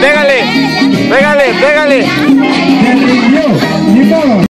pégale, pégale, pégale.